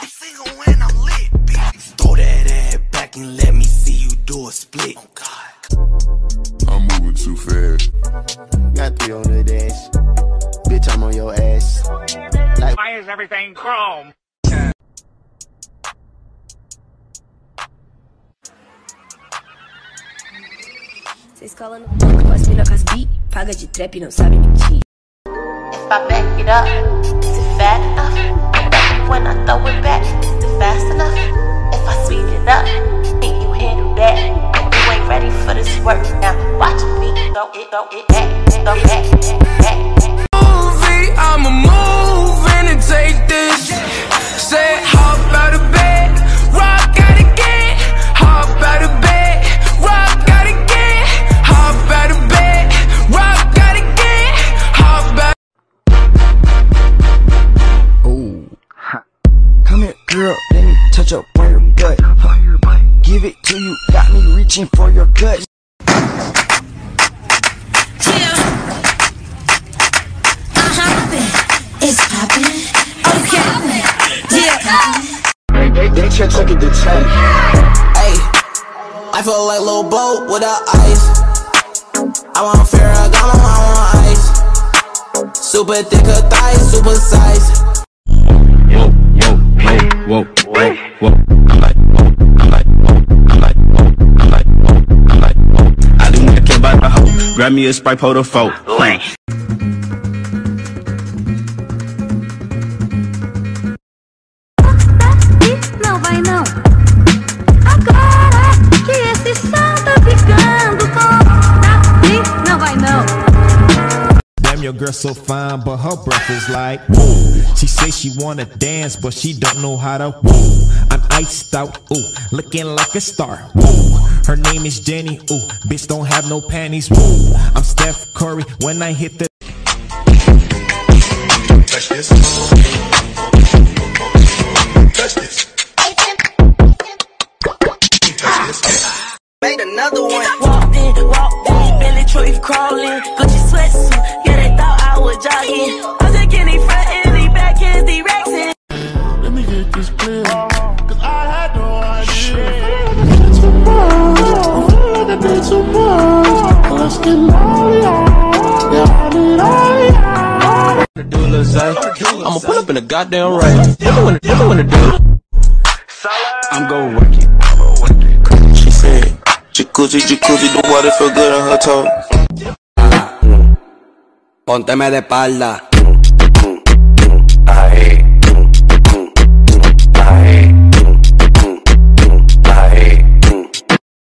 I'm single when I'm lit, bitch. Throw that ass back and let me see you do a split. Oh God. I'm moving too fast. Got three on the dash. Bitch, I'm on your ass. Like, Why is everything chrome? Vocês colam no banco, mas mina com as bi, paga de trap não sabe mentir. If I back it up, is it fat enough? Movie, I'ma move and take this. Say, hop out of bed, rock out again. Hop out of bed, rock out again. Hop out of bed, rock out again. Hop out. Oh, come here, girl. Let me touch up on your butt. Give it to you. Got me reaching for your gut. Check, check it to check. Hey, I feel like Lil Bo without ice. I want Ferragamo, I want ice. Super thick her thighs, super size. Whoa, whoa, whoa, whoa, whoa, whoa. I'm like, I'm like, I'm like, I'm like, I'm like. I do not care about the hoe. Grab me a Sprite, pour the folk. Damn, your girl so fine, but her breath is like whoa. She say she wanna dance, but she don't know how to whoa. I'm iced out, ooh, looking like a star. Whoa. Her name is Jenny, ooh, bitch don't have no panties. Whoa. I'm Steph Curry when I hit the. This. Another one. Walked in, walked in, Billy Truth crawling. Gucci sweatsuit, yeah, they thought I was jogging. I'm taking these front and these back hands, these racks in. Let me get this clear. Cause I had no idea. Do a little say. I'ma pull up in a goddamn race. What you wanna, what you wanna do? I'm go Jacuzzi, jacuzzi, the water good her de espalda.